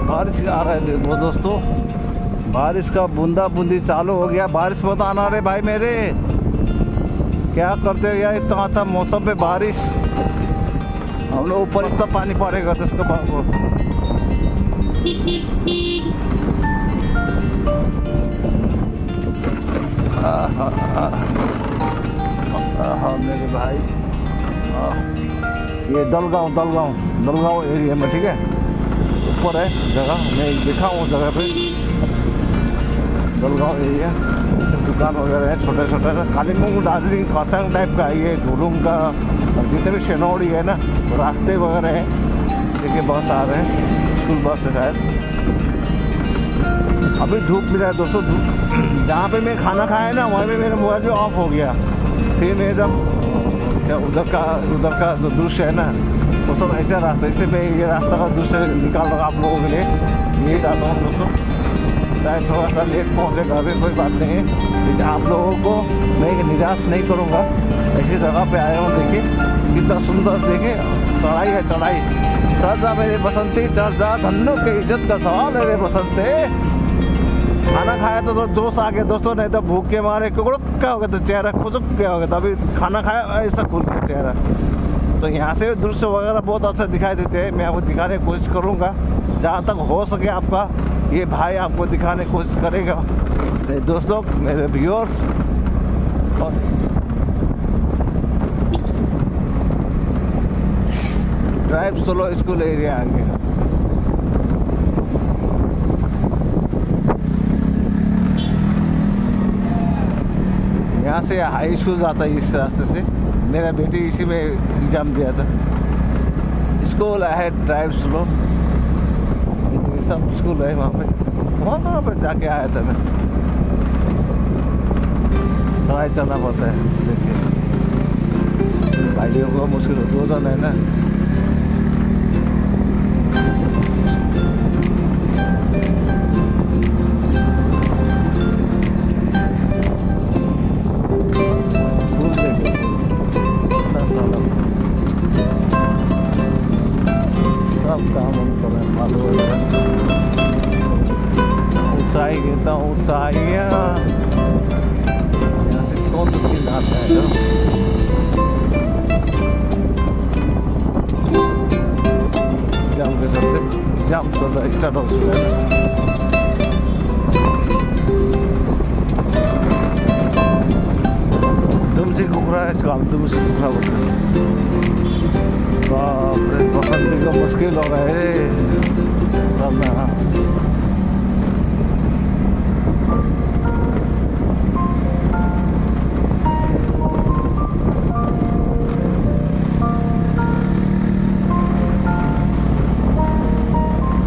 बारिश आ रहा है वो दोस्तों। बारिश का बूंदा बूंदी चालू हो गया। बारिश बहुत आना रहे भाई मेरे। क्या करते हो यार इतना अच्छा मौसम पे बारिश? हम लोग ऊपर इतना पानी तो आहा, आहा, आहा, मेरे भाई। ये दलगांव दलगांव दलगांव एरिया में ठीक है? ऊपर है जगह मैं हूँ जगह पे। दलगांव एरिया दुकान वगैरह है छोटे छोटे कालिम्पोंग दार्जिलिंग खरसांग टाइप का ये झुलुम का। जितने भी शेनौड़ी है ना रास्ते वगैरह हैं। देखिए, बस आ रहे हैं। स्कूल बस है शायद। अभी धूप मिला है दोस्तों, धूप। जहाँ पे मैं खाना खाया ना, वहाँ पे मेरा मोबाइल भी ऑफ़ हो गया। फिर मैं जब उधर का उधर का जो दृश्य है ना, वो सब ऐसा रास्ता, इसलिए मैं ये रास्ता का दृश्य निकाल रहा आप लोगों के लिए। यही चाहता हूँ दोस्तों। चाहे थोड़ा सा लेट पहुँचेगा अभी कोई बात नहीं है। लेकिन आप लोगों को मैं निराश नहीं करूँगा। ऐसी जगह पे आया हूँ देखिए कितना सुंदर देखिए चढ़ाई है चढ़ाई। चढ़ जा मेरे बसंती चढ़ जा धन्नो के इज़्ज़त का सवाल है रे बसंते। खाना खाया तो, तो जोश आ गया दोस्तों नहीं तो भूख के मारे कुकड़ुक क्या हो गया तो चेहरा खुजुक क्या हो गया था अभी खाना खाया ऐसा खुल गया चेहरा। तो यहाँ से दृश्य वगैरह बहुत अच्छा दिखाई देते हैं मैं आपको दिखाने की कोशिश करूँगा। जहाँ तक हो सके आपका ये भाई आपको दिखाने की कोशिश करेगा। तो दोस्त, मेरे व्यूअर्स और ड्राइव सोलो स्कूल एरिया आ गया यहाँ से हाई स्कूल जाता है इस रास्ते से। मेरा बेटी इसी में एग्ज़ाम दिया था। स्कूल है ड्राइव स्लो सब स्कूल है वहाँ पे। वहाँ वहाँ पर जाके आया था मैं। चढ़ाई चलना पड़ता है। देखिए। भाइयों को मुश्किल हो दो जन है ना। है तुमसे कुकरा बोलते हैं का मुश्किल हो रहा है।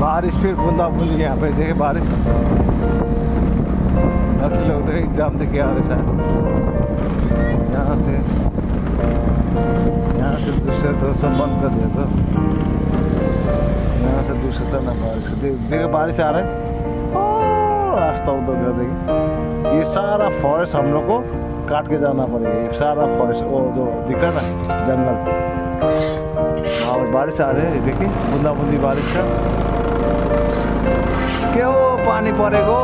बारिश फिर बूंदा बूंदी यहाँ पे, देखिए बारिश। लोग तो एग्ज़ाम दे के आ रहे शायद। यहाँ से यहाँ से दूसरे तो सब बंद कर दिया तो यहाँ से दूसरे तो ना बारिश देख बारिश आ रहा है। रास्ता उधर गया, देखिए। ये सारा फॉरेस्ट हम लोग को काट के जाना पड़ेगा। ये सारा फॉरेस्ट वो जो दिख ना, जंगल। हाँ बारिश आ रही है देखिए बूंदा बूंदी बारिश का। क्यों पानी परेको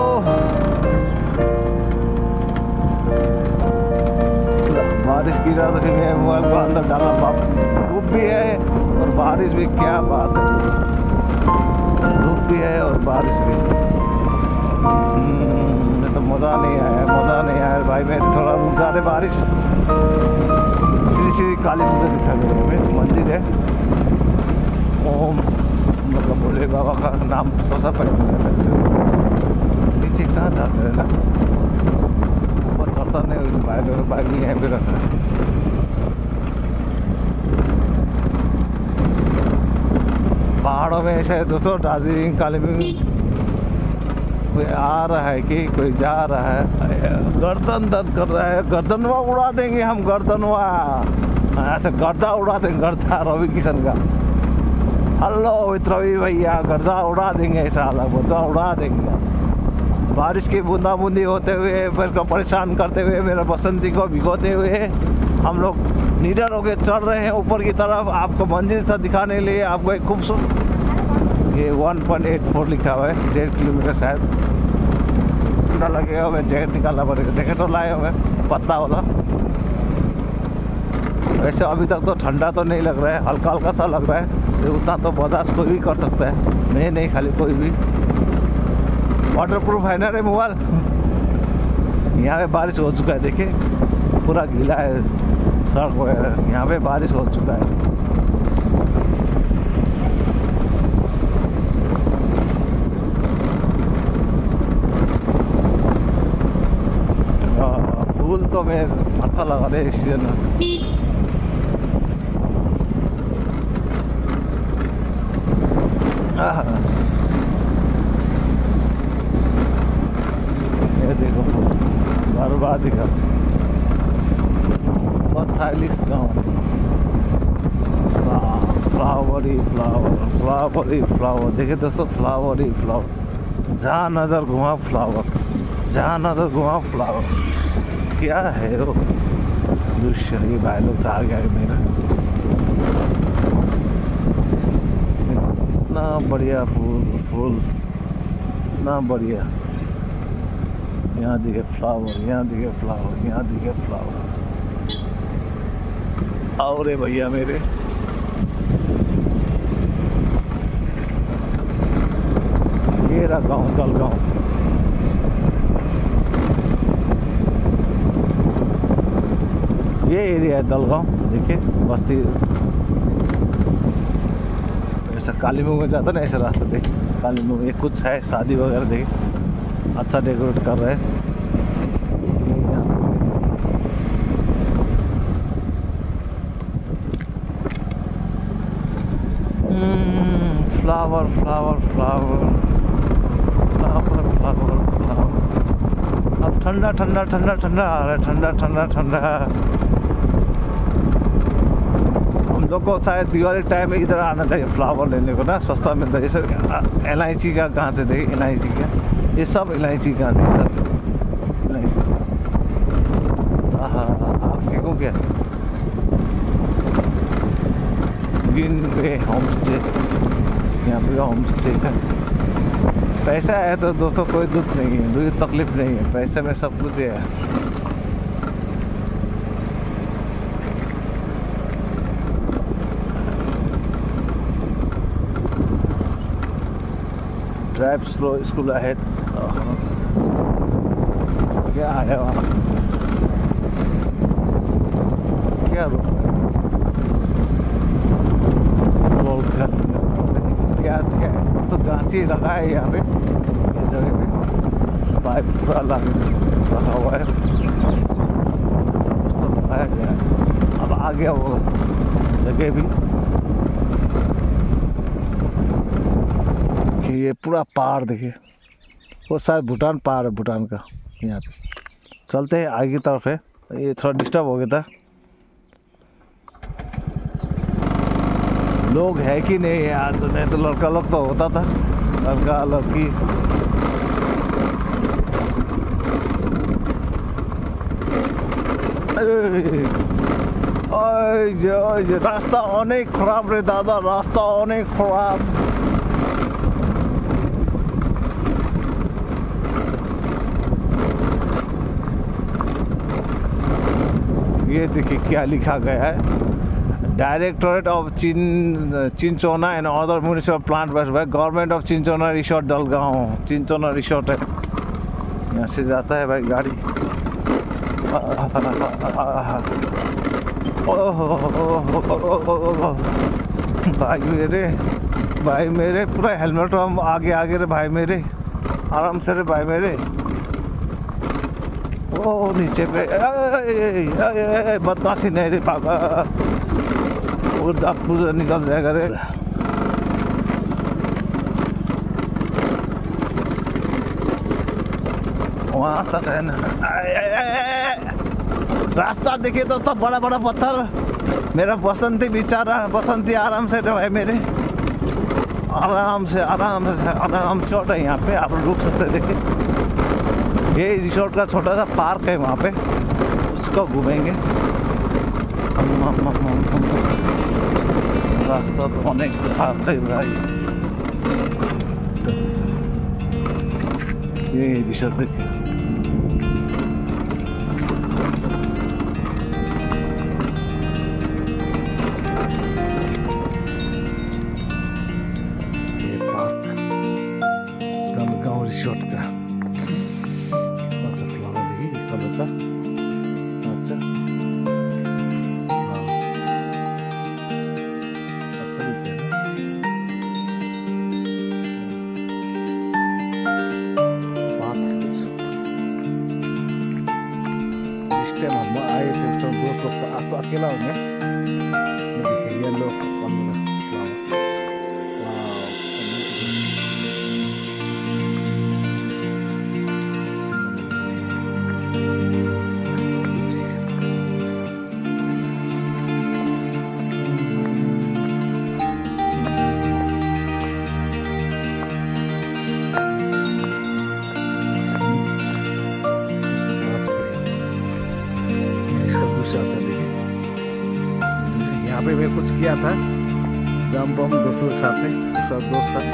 बारिश रहा तो फिर मोबाइल को अंदर डाला बाप धूप भी है और बारिश भी क्या बात है। धूप भी है और बारिश भी। हम्म, मैं तो मज़ा नहीं आया मज़ा नहीं आया भाई मैं थोड़ा रुक जा रहे बारिश। श्री श्री काली मंदिर दिखा दे में मंदिर है। ओम मतलब भोले बाबा का नाम सोचा पड़े नीचे कहाँ जाते हैं ना? चढ़ता नहीं उस बाइक बाइक नहीं है फिर पहाड़ों में ऐसे दोस्तों, दार्जिलिंग कालीमिंग कोई आ रहा है कि कोई जा रहा है? गर्दन दर्द कर रहा है। गर्दन गर्दनवा उड़ा देंगे हम, गर्दनवा। अच्छा गर्दा उड़ा देंगे गर्दा, रवि किशन का। हेलो रवि भैया, गर्दा उड़ा देंगे ऐसा अलग गर्दा उड़ा देंगे। बारिश की बूंदा बूंदी होते हुए मेरे को परेशान करते हुए, मेरे बसंती को भिगोते हुए हम लोग नीडर होके चढ़ रहे हैं ऊपर की तरफ़। आपको मंजिल सा दिखाने के लिए आपको एक खूबसूरत ये 1.84 लिखा हुआ है, डेढ़ किलोमीटर शायद। ठंडा लगेगा हमें जैकेट निकालना पड़ेगा। जैकेट तो लाए हमें पत्ता वाला। वैसे अभी तक तो ठंडा तो नहीं लग रहा है हल्का हल्का सा लग रहा है उतना तो बर्दाश्त कोई भी कर सकता है। मैं नहीं खाली कोई भी। वाटर प्रूफ है ना रे मोबाइल? यहाँ पे बारिश हो चुका है, देखिए। पूरा गीला है, सड़क वगैरह यहाँ पे बारिश हो चुका है। फूल तो मैं अच्छा लगा रहे इस सीज़न में आहा। ये देखो बर्बादी का। बहुत स्टाइलिश गाँव फ्लावर ही फ्लावर फ्लावर ही फ्लावर। देखिए दोस्तों, फ्लावर ही फ्लावर। जहाँ नज़र घुमा फ्लावर, जहाँ नज़र घुमा फ्लावर। क्या है वो? दृश्य ये भाई लोग तो आ गया है मेरा। इतना बढ़िया फूल फूल, इतना बढ़िया। यहाँ दिखे फ्लावर यहाँ दिखे फ्लावर यहाँ दिखे फ्लावर आओ रे भैया मेरे। ये रहा गाँव, कल गाँव। ये एरिया है दलगांव, देखिए बस्ती ऐसा कालीमुंग में जाता ना ऐसा रास्ता देख कालीमुंग ये कुछ है, शादी वगैरह देख। अच्छा डेकोरेट कर रहे flower flower flower flower flower flower अब ठंडा ठंडा ठंडा ठंडा आ रहा है, ठंडा ठंडा ठंडा। लोग को शायद दिवाली टाइम में इधर आना चाहिए फ्लावर लेने को ना, सस्ता मिलता है जैसे सी का कहाँ से देखिए सी का। ये सब सी का नहीं, सर। सी आग सीखूँ क्या ग्रीन वे होम स्टे यहाँ पे होम स्टे है। पैसा है तो दोस्तों, कोई दुख नहीं है, कोई तकलीफ़ नहीं है। पैसे में सब कुछ है। ड्राइव स्लो स्कूल है क्या है वहाँ क्या क्या? तो गांची लगा है यहाँ पे इस जगह पे पाइप पूरा लगा हुआ है तो लगाया गया है अब आ गया वो जगह भी ये पूरा पार देखिए। वो शायद भूटान पार है, भूटान का, यहाँ पे। चलते हैं आगे की तरफ़ है। ये थोड़ा डिस्टर्ब हो गया था। लोग है कि नहीं है आज? नहीं तो लड़का लोग तो होता था। लड़का लड़की रास्ता अनेक खराब रे दादा, रास्ता अनेक खराब। ये देखिए क्या लिखा गया है। Directorate of chin cinchona and other municipal plant बस भाई government of cinchona resort Dalgaon cinchona resort है। यहाँ से जाता है भाई गाड़ी। भाई मेरे भाई मेरे, पूरा हेलमेट आगे आगे रे, भाई मेरे। आराम से रे, भाई मेरे। ओ, नीचे पे बदमाशी नहीं रे पापा वो पूरा निकल जाएगा रे वहाँ तक है ना। रास्ता देखिए तो सब बड़ा बड़ा पत्थर। मेरा बसंती बेचारा बसंती आराम से जो है मेरे। आराम से आराम से आराम से है यहाँ पे, आप रुक सकते देखिए ये रिसोर्ट का छोटा सा पार्क है वहाँ पे। उसको घूमेंगे। रास्ता तो अनेक खराब है भाई। ये रिसोर्ट देखिए साथ में दूसरा दोस्त था।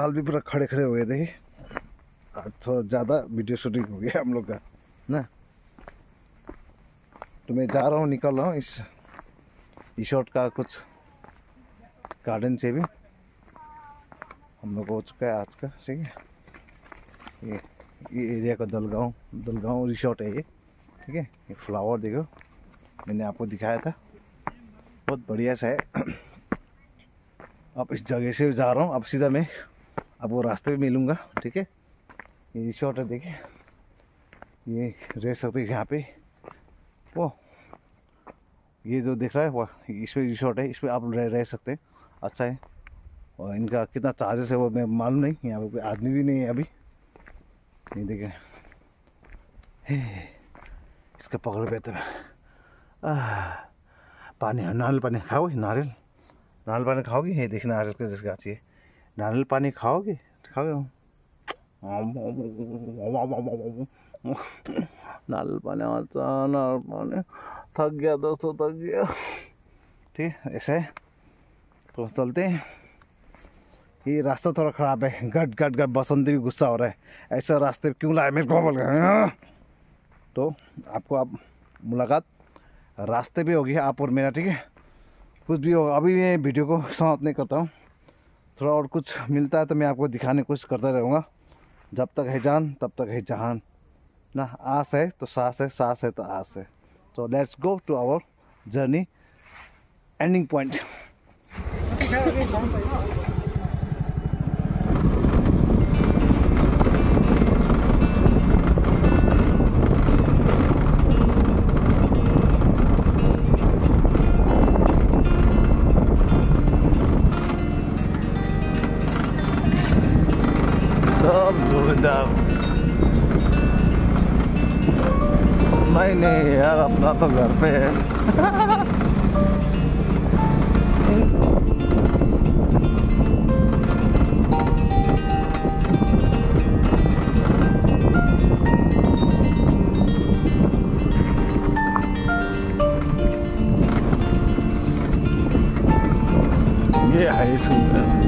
बाल भी पूरा खड़े खड़े हो गए थे आज थोड़ा ज़्यादा वीडियो शूटिंग हो गया हम लोग का, ना? तो मैं जा रहा हूँ, निकल रहा हूँ इस रिसोर्ट का कुछ गार्डन से भी। हम लोग हो चुका है आज का, ठीक है? ये ये एरिया का दलगांव दलगांव रिसोर्ट है ये, ठीक है? ये फ्लावर देखो, मैंने आपको दिखाया था। बहुत बढ़िया सा है। अब इस जगह से जा रहा हूँ अब सीधा मैं आपको रास्ते में मिलूँगा, ठीक है? ये रिसोर्ट है, देखिए। ये रह सकते यहाँ पे। वो, ये जो दिख रहा है, वो, इसमें रिसोर्ट है, इसमें आप रह रह सकते हैं। अच्छा है। और इनका कितना चार्जेस है, वो मैं मालूम नहीं। यहाँ पे कोई आदमी भी नहीं है अभी। नहीं देखे इसका पकड़ पे तो पानी, नारियल पानी खाओगे? नारियल? नारियल पानी खाओगे? ये देखना नारियल का जैसे गाछी है। नारियल पानी खाओगे? खाओगे? नारियल पानी अच्छा नारियल पानी। थक गया दोस्तों, थक गया। ठीक है ऐसे। तो चलते हैं। ये रास्ता थोड़ा ख़राब है। गट गट गट, बसंती भी गुस्सा हो रहा है। ऐसा रास्ते क्यों लाए? मेरे को बोल हैं। तो आपको आप मुलाकात रास्ते पे होगी, आप और मेरा, ठीक है? कुछ भी होगा अभी मैं वीडियो को समाप्त नहीं करता हूँ। थोड़ा और कुछ मिलता है तो मैं आपको दिखाने की कोशिश करता रहूँगा। जब तक है जान, तब तक है जहान। ना, आस है तो सास है सास है तो आस है। तो let's go to our journey ending point down. मैंने यार अपना तो घर पे है 알겠습니다.